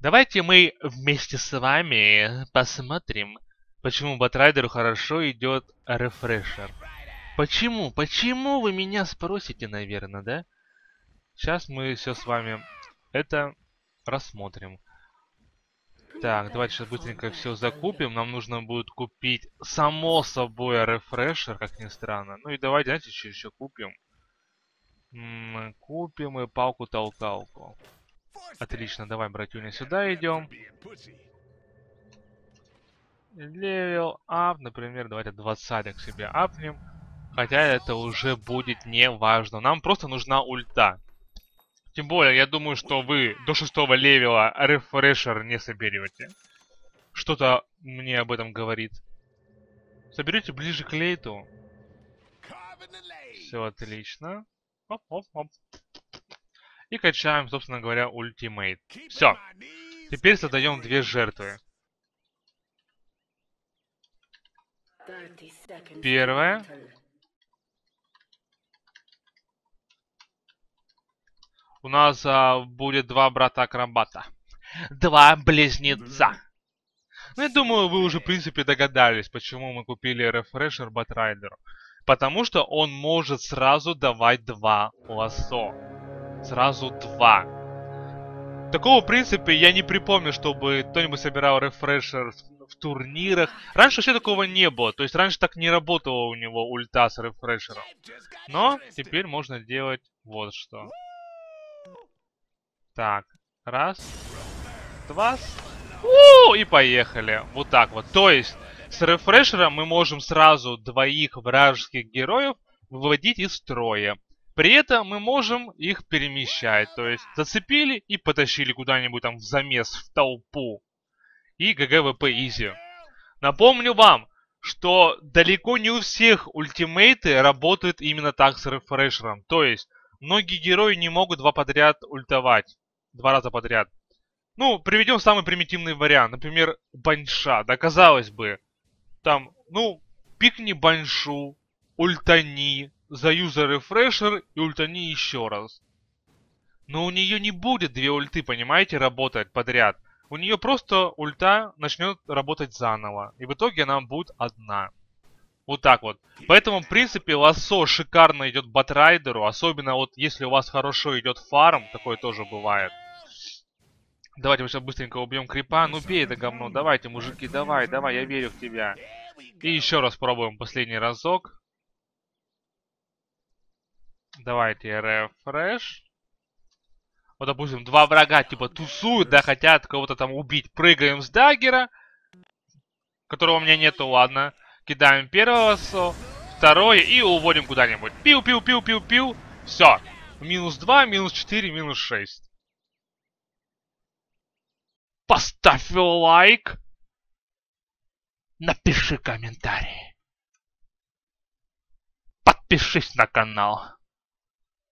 Давайте мы вместе с вами посмотрим, почему Батрайдеру хорошо идет рефрешер. Почему? Почему вы меня спросите, наверное, да? Сейчас мы все с вами это рассмотрим. Так, давайте сейчас быстренько все закупим. Нам нужно будет купить, само собой, рефрешер, как ни странно. Ну и давайте, знаете, что еще купим? М -м, купим и палку-толкалку. Отлично, давай, братюня, сюда идем. Level up, например, давайте 20 к себе апнем. Хотя это уже будет не важно. Нам просто нужна ульта. Тем более, я думаю, что вы до шестого level а refresher не соберете. Что-то мне об этом говорит. Соберете ближе к late у. Все отлично. Оп, оп, оп. И качаем, собственно говоря, ультимейт. Все. Теперь создаем две жертвы. Первая. У нас а, будет два брата-акробата. Два близнеца. Ну, я думаю, вы уже, в принципе, догадались, почему мы купили рефрешер Батрайдеру. Потому что он может сразу давать два лассо. Сразу два. Такого, в принципе, я не припомню, чтобы кто-нибудь собирал рефрешер в турнирах. Раньше вообще такого не было. То есть раньше так не работало у него ульта с рефрешером. Но теперь можно делать вот что. Так, раз, два, у, и поехали. Вот так вот. То есть с refresher ом мы можем сразу двоих вражеских героев выводить из строя. При этом мы можем их перемещать. То есть зацепили и потащили куда-нибудь там в замес, в толпу. И GG WP easy. Напомню вам, что далеко не у всех ultimate ы работают именно так с refresher ом. То есть многие герои не могут два подряд ультовать. Два раза подряд. Ну, приведем самый примитивный вариант. Например, баньша. Да, казалось бы, там, ну, пикни баньшу, ультани, заюза рефрешер и ультани еще раз. Но у нее не будет две ульты, понимаете, работать подряд. У нее просто ульта начнет работать заново. И в итоге она будет одна. Вот так вот. Поэтому, в принципе, лассо шикарно идет батрайдеру. Особенно вот если у вас хорошо идет фарм. Такое тоже бывает. Давайте мы сейчас быстренько убьем крипа. Ну бей это говно. Давайте, мужики, давай, давай, я верю в тебя. И еще раз пробуем последний разок. Давайте рефреш. Вот, допустим, два врага типа тусуют, да, хотят кого-то там убить. Прыгаем с даггера, которого у меня нету, ладно. Кидаем первого, второе и уводим куда-нибудь. Пиу-пиу-пиу-пиу-пиу. Все. Минус 2, минус 4, минус 6. Поставь лайк. Напиши комментарий. Подпишись на канал.